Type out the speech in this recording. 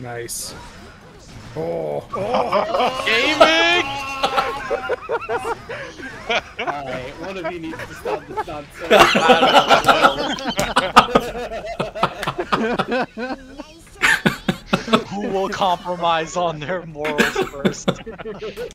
Nice. Oh. oh. Gaming! Alright, one of you needs to stop the nonsense. Who will compromise on their morals first?